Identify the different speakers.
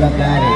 Speaker 1: about that.